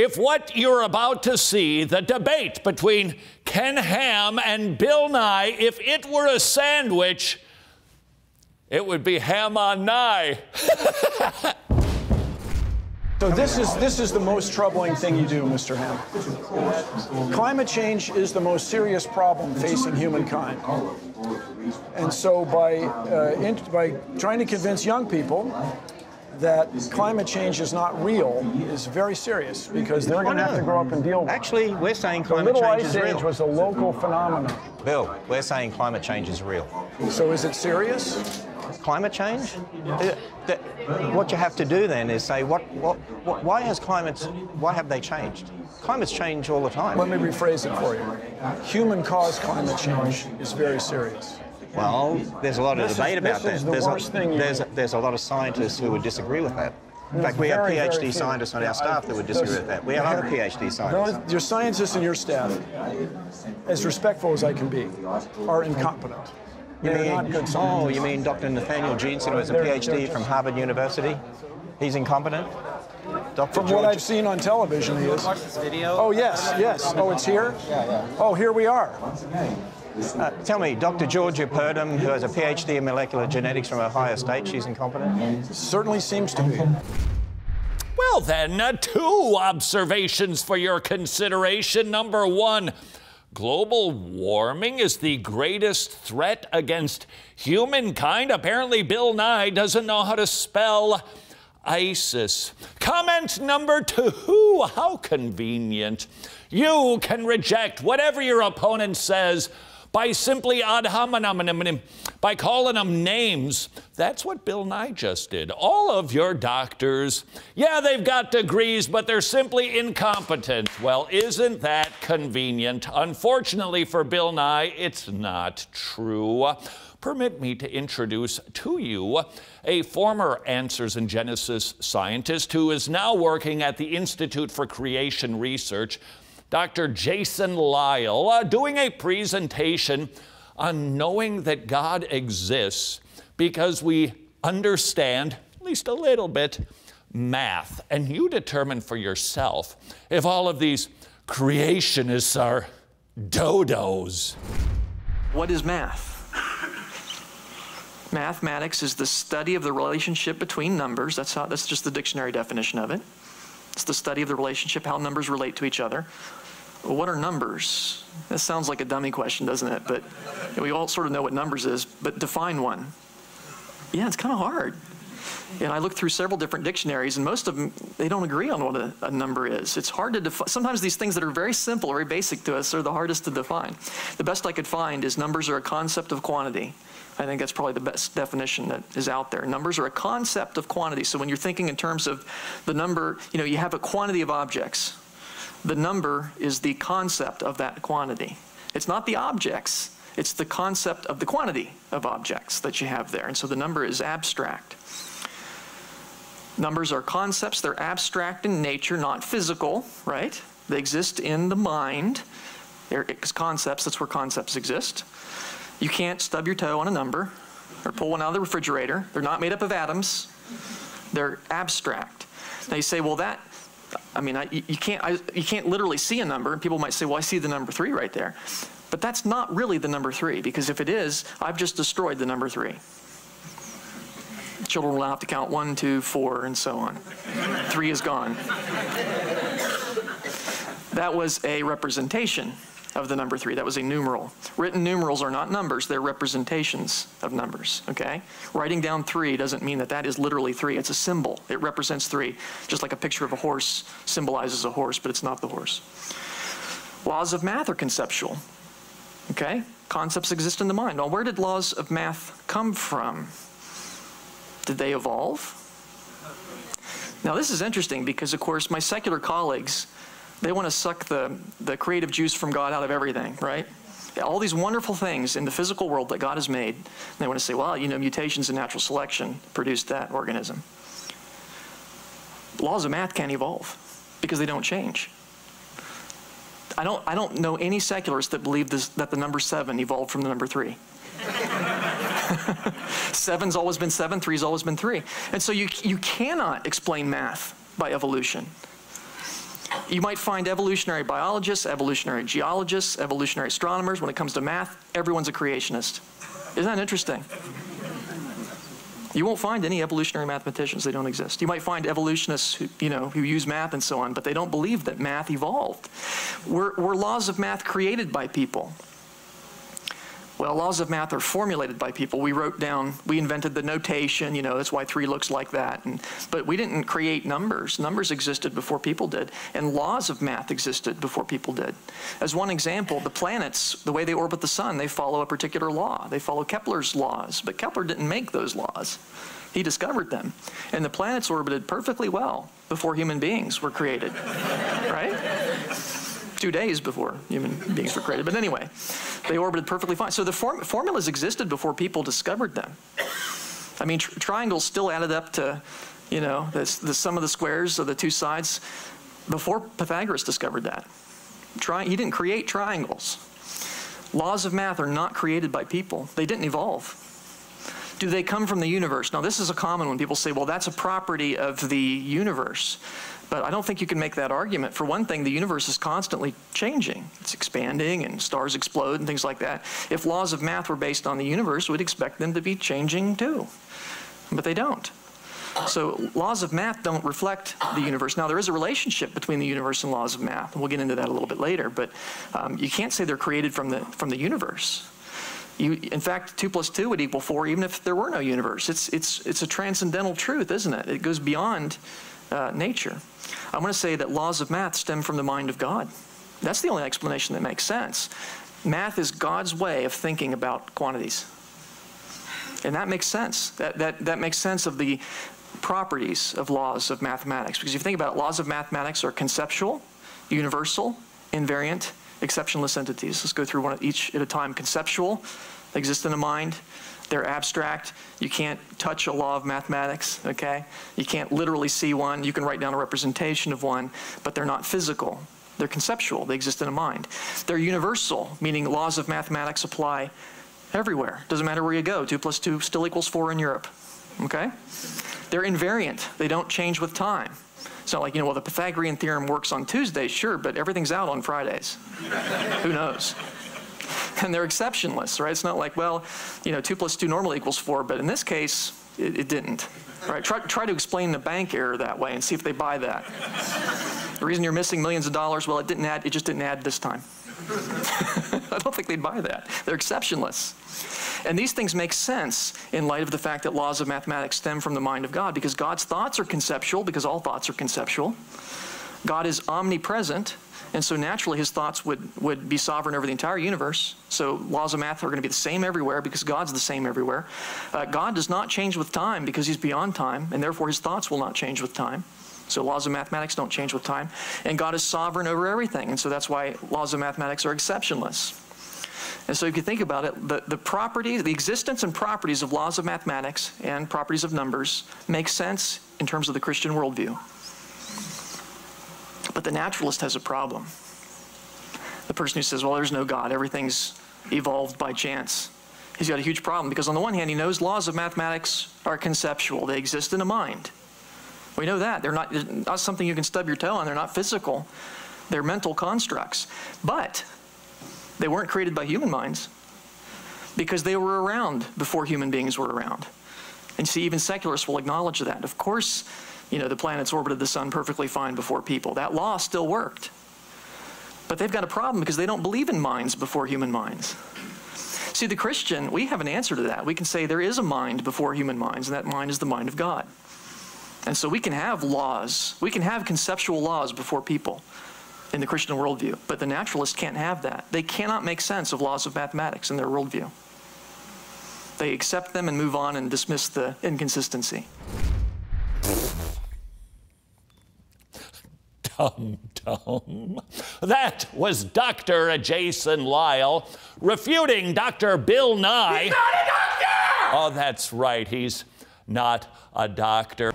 if what you're about to see, the debate between Ken Ham and Bill Nye, if it were a sandwich, it would be ham on Nye. So this is this is the most troubling thing you do, Mr. Ham. Climate change is the most serious problem facing humankind. And so by uh, by trying to convince young people that climate change is not real is very serious because they're going to have to grow up and deal with it. Actually, we're saying The climate Little change Ice is Age real. was a local phenomenon. Bill, we're saying climate change is real. So is it serious? Climate change? That- what you have to do then is say, what, what, what, why has climates, why have they changed? Climates change all the time. Let me rephrase it for you. Human-caused climate change is very serious. Well, there's a lot of This is- debate about this is that. the There's worst a, thing there's, a, there's a lot of scientists who would disagree with that. In fact, we have very, very PhD few. scientists on our staff that would Those- disagree with that. We have other PhD scientists. Those, your scientists and your staff, as respectful as I can be, are incompetent. You They're mean, not good oh, scientists. you mean Dr. Nathaniel Jeanson, who has a They're- they're PhD from Harvard University? He's incompetent? Dr. From George, what I've seen on television, he is. Watch this video. Oh, yes, yes. Oh, it's here? Yeah, yeah. Oh, here we are. Uh, tell me, Dr. Georgia Purdom, who has a PhD in molecular genetics from Ohio State, she's incompetent? Certainly seems to be. Well, then, uh, two observations for your consideration. Number one, global warming is the greatest threat against humankind. Apparently, Bill Nye doesn't know how to spell ISIS. Comment number two, how convenient. You can reject whatever your opponent says by simply ad hominem, by calling them names. That's what Bill Nye just did. All of your doctors, yeah, they've got degrees, but they're simply incompetent. Well, isn't that convenient? Unfortunately for Bill Nye, it's not true. Permit me to introduce to you a former Answers in Genesis scientist who is now working at the Institute for Creation Research. Dr. Jason Lisle, uh, doing a presentation on knowing that God exists because we understand, at least a little bit, math. And you determine for yourself if all of these creationists are dodos. What is math? Mathematics is the study of the relationship between numbers. That's how that's just the dictionary definition of it. It's the study of the relationship, how numbers relate to each other. Well, what are numbers? That sounds like a dummy question, doesn't it? But we all sort of know what numbers is, but define one. Yeah, it's kind of hard. And I looked through several different dictionaries, and most of them, they don't agree on what a, a number is. It's hard to define. Sometimes these things that are very simple, very basic to us, are the hardest to define. The best I could find is numbers are a concept of quantity. I think that's probably the best definition that is out there. Numbers are a concept of quantity. So when you're thinking in terms of the number, you know, you have a quantity of objects. The number is the concept of that quantity. It's not the objects, it's the concept of the quantity of objects that you have there. And so the number is abstract. Numbers are concepts, they're abstract in nature, not physical, right? They exist in the mind. They're concepts, that's where concepts exist. You can't stub your toe on a number or pull one out of the refrigerator. They're not made up of atoms. They're abstract. Now you say, well, that, I mean, I, you can't, I, you can't literally see a number. And people might say, well, I see the number three right there. But that's not really the number three, because if it is, I've just destroyed the number three. Children will have to count one, two, four, and so on. Three is gone. That was a representation of the number three. That was a numeral. Written numerals are not numbers, they're representations of numbers, okay? Writing down three doesn't mean that that is literally three. It's a symbol. It represents three, just like a picture of a horse symbolizes a horse, but it's not the horse. Laws of math are conceptual, okay? Concepts exist in the mind. Well, where did laws of math come from? Did they evolve? Now, this is interesting because, of course, my secular colleagues, they want to suck the, the creative juice from God out of everything, right? All these wonderful things in the physical world that God has made, they want to say, well, you know, mutations and natural selection produced that organism. Laws of math can't evolve because they don't change. I don't, I don't know any secularists that believe this, that the number seven evolved from the number three. Seven's always been seven, three's always been three. And so you, you cannot explain math by evolution. You might find evolutionary biologists, evolutionary geologists, evolutionary astronomers. When it comes to math, everyone's a creationist. Isn't that interesting? You won't find any evolutionary mathematicians, they don't exist. You might find evolutionists who, you know, who use math and so on, but they don't believe that math evolved. We're, we're laws of math created by people. Well, laws of math are formulated by people. We wrote down, we invented the notation, you know, that's why three looks like that. And, but we didn't create numbers. Numbers existed before people did, and laws of math existed before people did. As one example, the planets, the way they orbit the sun, they follow a particular law. They follow Kepler's laws, but Kepler didn't make those laws. He discovered them. And the planets orbited perfectly well before human beings were created, right? Two days before human beings were created. But anyway, they orbited perfectly fine. So the form formulas existed before people discovered them. I mean, tr triangles still added up to, you know, the, the sum of the squares of the two sides before Pythagoras discovered that. Tri he didn't create triangles. Laws of math are not created by people. They didn't evolve. Do they come from the universe? Now, this is a common one. People say, well, that's a property of the universe. But I don't think you can make that argument. For one thing, the universe is constantly changing. It's expanding and stars explode and things like that. If laws of math were based on the universe, we'd expect them to be changing too. But they don't. So laws of math don't reflect the universe. Now, there is a relationship between the universe and laws of math, and we'll get into that a little bit later, but um, you can't say they're created from the, from the universe. You, in fact, 2 plus 2 would equal 4 even if there were no universe. It's, it's, it's a transcendental truth, isn't it? It goes beyond uh, nature. I'm going to say that laws of math stem from the mind of God. That's the only explanation that makes sense. Math is God's way of thinking about quantities. And that makes sense. That, that, that makes sense of the properties of laws of mathematics. Because if you think about it, laws of mathematics are conceptual, universal, invariant, exceptionless entities. Let's go through one each at a time. Conceptual, they exist in the mind. They're abstract. You can't touch a law of mathematics, okay? You can't literally see one. You can write down a representation of one, but they're not physical. They're conceptual. They exist in a mind. They're universal, meaning laws of mathematics apply everywhere. Doesn't matter where you go. 2 plus 2 still equals 4 in Europe, okay? They're invariant. They don't change with time. It's not like, you know, well, the Pythagorean theorem works on Tuesdays, sure, but everything's out on Fridays. Who knows? and they're exceptionless, right? It's not like, well, you know, 2 plus 2 normally equals 4, but in this case, it, it didn't. Right? Try, try to explain the bank error that way and see if they buy that. the reason you're missing millions of dollars, well, it didn't add, it just didn't add this time. I don't think they'd buy that. They're exceptionless. And these things make sense in light of the fact that laws of mathematics stem from the mind of God because God's thoughts are conceptual because all thoughts are conceptual. God is omnipresent and so naturally, his thoughts would, would be sovereign over the entire universe. So laws of math are going to be the same everywhere because God's the same everywhere. Uh, God does not change with time because he's beyond time, and therefore his thoughts will not change with time. So laws of mathematics don't change with time. And God is sovereign over everything. And so that's why laws of mathematics are exceptionless. And so if you think about it, the, the properties, the existence and properties of laws of mathematics and properties of numbers make sense in terms of the Christian worldview. But the naturalist has a problem. The person who says, well, there's no God, everything's evolved by chance. He's got a huge problem because, on the one hand, he knows laws of mathematics are conceptual, they exist in a mind. We know that. They're not, not something you can stub your toe on, they're not physical, they're mental constructs. But they weren't created by human minds because they were around before human beings were around. And see, even secularists will acknowledge that. Of course, you know, the planets orbited the sun perfectly fine before people. That law still worked. But they've got a problem because they don't believe in minds before human minds. See, the Christian, we have an answer to that. We can say there is a mind before human minds, and that mind is the mind of God. And so we can have laws, we can have conceptual laws before people in the Christian worldview, but the naturalists can't have that. They cannot make sense of laws of mathematics in their worldview. They accept them and move on and dismiss the inconsistency. Dum dum. That was Dr. Jason Lisle refuting Dr. Bill Nye. He's not a doctor! Oh, that's right. He's not a doctor.